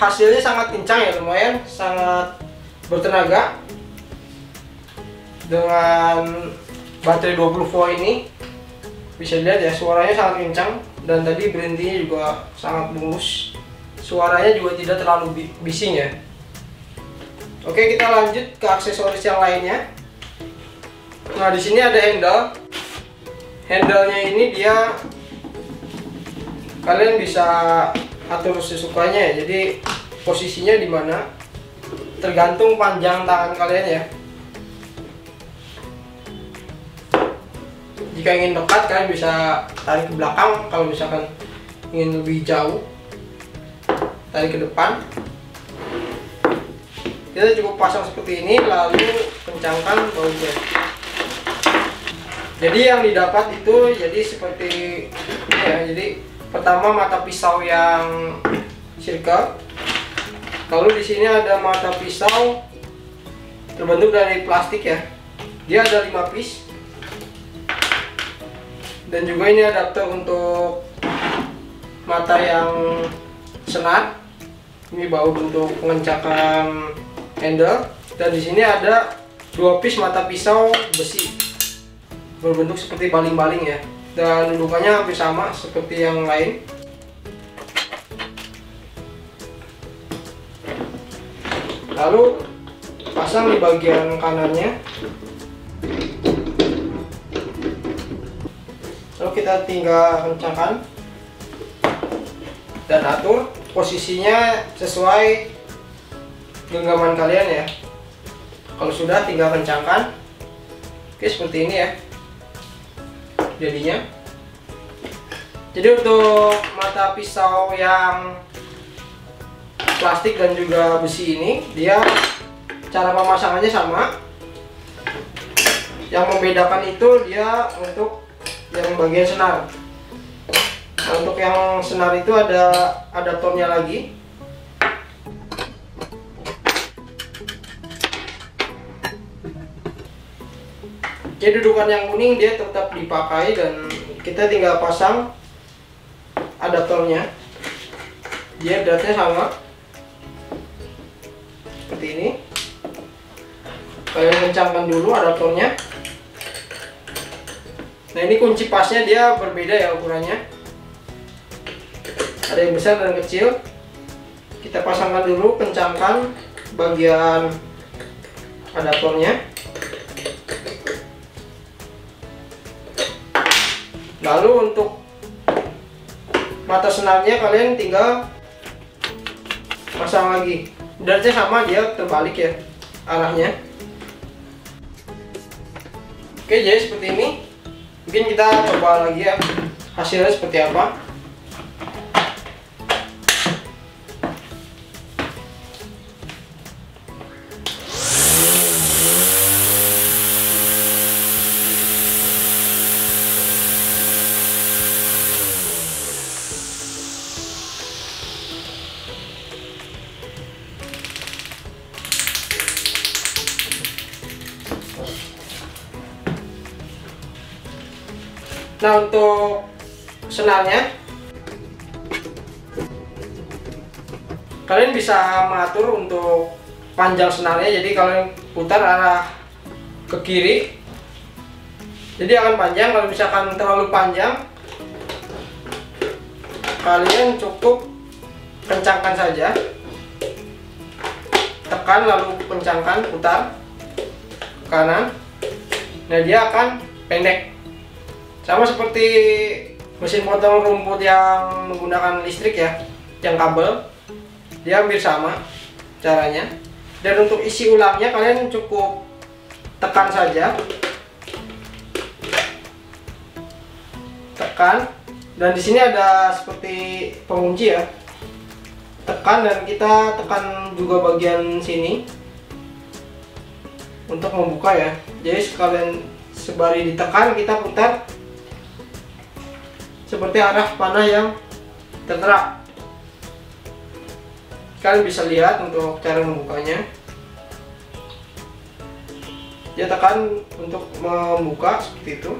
Hasilnya sangat kencang ya, lumayan sangat bertenaga. Dengan baterai 20 volt ini bisa dilihat ya suaranya sangat kencang dan tadi berhentinya juga sangat mulus. Suaranya juga tidak terlalu bising ya. Oke, kita lanjut ke aksesoris yang lainnya. Nah, di sini ada handle. Handle-nya ini dia kalian bisa atur sesukanya ya. Jadi posisinya di mana tergantung panjang tangan kalian ya. Jika ingin dekat kalian bisa tarik ke belakang, kalau misalkan ingin lebih jauh tarik ke depan. Kita cukup pasang seperti ini lalu kencangkan bautnya. Jadi yang didapat itu jadi seperti ya, jadi pertama mata pisau yang circle lalu di sini ada mata pisau terbentuk dari plastik ya. Dia ada 5 piece. Dan juga ini adapter untuk mata yang senar ini baut untuk pengencakan handle. Dan di sini ada dua piece mata pisau besi. Berbentuk seperti baling-baling ya. Dan lukanya hampir sama seperti yang lain lalu pasang di bagian kanannya. Lalu kita tinggal kencangkan dan atur posisinya sesuai genggaman kalian ya. Kalau sudah tinggal kencangkan. Oke seperti ini ya jadinya. Jadi untuk mata pisau yang plastik dan juga besi ini dia cara pemasangannya sama. Yang membedakan itu dia untuk yang bagian senar. Nah, untuk yang senar itu ada adaptornya lagi. Jadi dudukan yang kuning dia tetap dipakai dan kita tinggal pasang adaptornya. Dia beratnya sama seperti ini. Kalian kencangkan dulu adaptornya nah ini kunci pasnya dia berbeda ya ukurannya. Ada yang besar dan kecil. Kita pasangkan dulu kencangkan bagian adaptornya lalu untuk mata senarnya kalian tinggal pasang lagi beratnya sama dia terbalik ya arahnya. Oke jadi seperti ini. Mungkin kita coba lagi ya hasilnya seperti apa Nah untuk senarnya kalian bisa mengatur untuk panjang senarnya jadi kalian putar arah ke kiri jadi akan panjang. Kalau misalkan terlalu panjang kalian cukup kencangkan saja. Tekan lalu kencangkan putar ke kanan. Nah dia akan pendek sama seperti mesin potong rumput yang menggunakan listrik ya yang kabel. Dia hampir sama caranya. Dan untuk isi ulangnya kalian cukup tekan saja. Tekan. Dan di sini ada seperti pengunci ya. Tekan dan kita tekan juga bagian sini untuk membuka ya. Jadi sekalian sebari ditekan kita putar seperti arah panah yang tertera kalian bisa lihat untuk cara membukanya. Dia tekan untuk membuka seperti itu.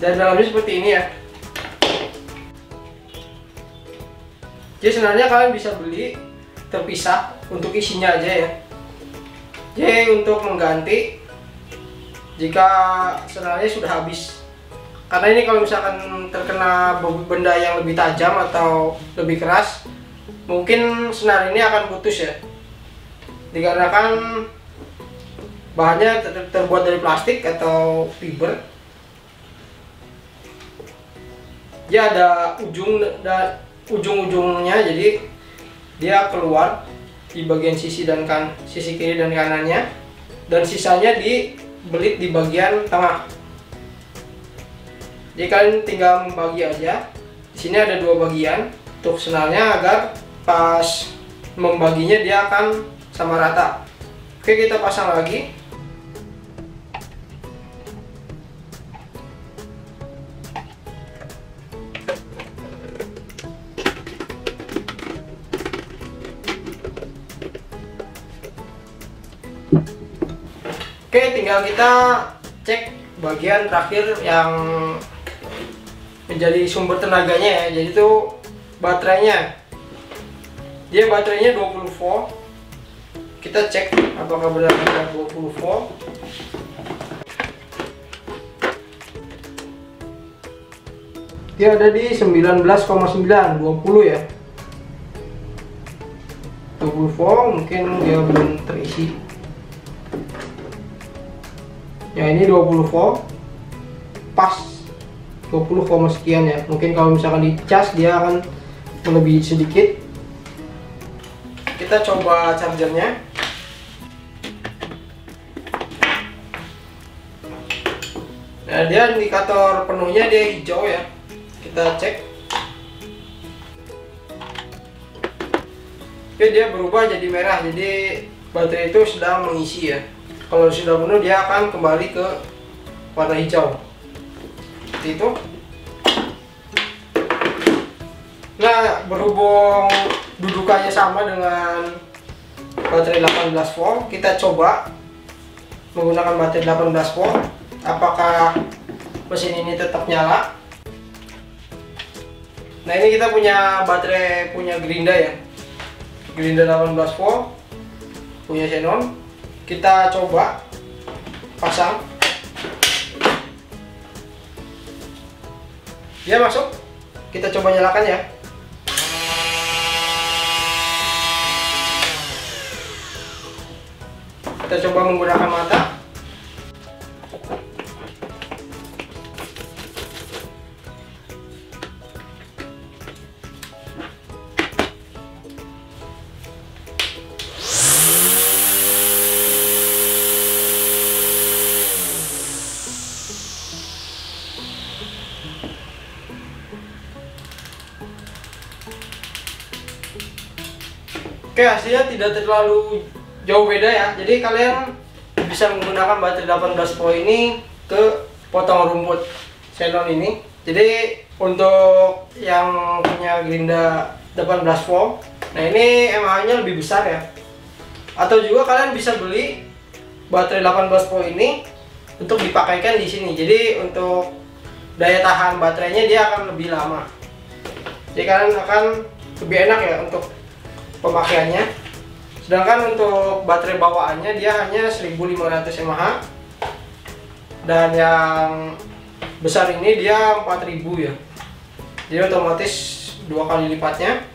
Dan dalamnya seperti ini ya. Jadi sebenarnya kalian bisa beli terpisah untuk isinya aja ya. Jadi untuk mengganti jika sebenarnya sudah habis karena ini kalau misalkan terkena benda yang lebih tajam atau lebih keras mungkin senar ini akan putus ya. Dikarenakan bahannya ter terbuat dari plastik atau fiber. Dia ada ujung dan ujung-ujungnya jadi dia keluar di bagian sisi dan kan sisi kiri dan kanannya dan sisanya dibelit di bagian tengah jadi kalian tinggal membagi aja. Di sini ada dua bagian. Untuk senarnya agar pas membaginya dia akan sama rata. Oke kita pasang lagi. Oke, tinggal kita cek bagian terakhir yang menjadi sumber tenaganya ya. Jadi itu baterainya. Dia baterainya 20 volt. Kita cek apakah benar-benar 20 volt. Dia ada di 19,9 20 ya. 20 volt mungkin dia belum terisi ya ini 20 volt pas 20, sekian ya. Mungkin kalau misalkan dicas dia akan lebih sedikit. Kita coba chargernya. Nah dia indikator penuhnya dia hijau ya. Kita cek. Oke dia berubah jadi merah. Jadi baterai itu sedang mengisi ya. Kalau sudah penuh dia akan kembali ke warna hijau seperti itu. Nah berhubung dudukannya sama dengan baterai 18 volt kita coba menggunakan baterai 18 volt. Apakah mesin ini tetap nyala? Nah ini kita punya baterai punya gerinda ya. Gerinda 18 volt punya xenon. Kita coba pasang dia masuk. Kita coba nyalakan ya. Kita coba menggunakan mata Oke hasilnya tidak terlalu jauh beda ya. Jadi kalian bisa menggunakan baterai 18 volt ini ke potong rumput Xenon ini. Jadi untuk yang punya gerinda 18 volt nah ini mAh nya lebih besar ya. Atau juga kalian bisa beli baterai 18 volt ini untuk dipakaikan di sini. Jadi untuk daya tahan baterainya dia akan lebih lama. Jadi kalian akan lebih enak ya untuk pemakaiannya. Sedangkan untuk baterai bawaannya dia hanya 1500 mAh. Dan yang besar ini dia 4000 ya. Jadi otomatis dua kali lipatnya.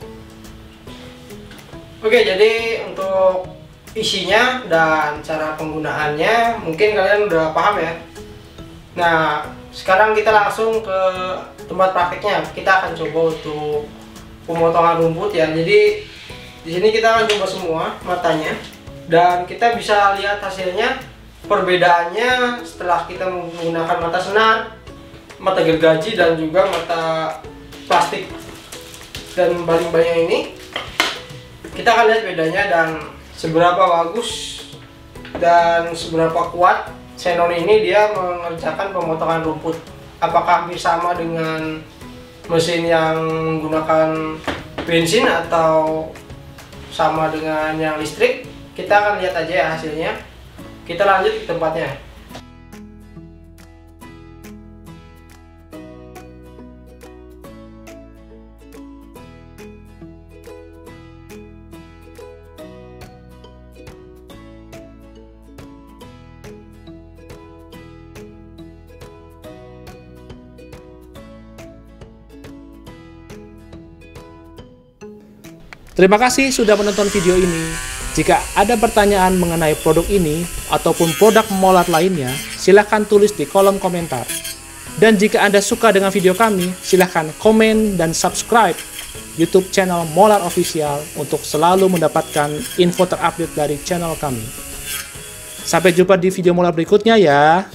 Oke jadi untuk isinya dan cara penggunaannya mungkin kalian udah paham ya. Nah sekarang kita langsung ke tempat prakteknya. Kita akan coba untuk pemotongan rumput ya. Jadi di sini kita akan coba semua matanya. Dan kita bisa lihat hasilnya perbedaannya setelah kita menggunakan mata senar, mata gergaji dan juga mata plastik. Dan baling-balingnya ini kita akan lihat bedanya dan seberapa bagus dan seberapa kuat Xenon ini dia mengerjakan pemotongan rumput. Apakah hampir sama dengan mesin yang menggunakan bensin atau sama dengan yang listrik kita akan lihat aja ya hasilnya. Kita lanjut ke tempatnya Terima kasih sudah menonton video ini. Jika ada pertanyaan mengenai produk ini ataupun produk Molar lainnya, silahkan tulis di kolom komentar. Dan jika Anda suka dengan video kami, silahkan komen dan subscribe YouTube channel Molar Official untuk selalu mendapatkan info terupdate dari channel kami. Sampai jumpa di video Molar berikutnya ya.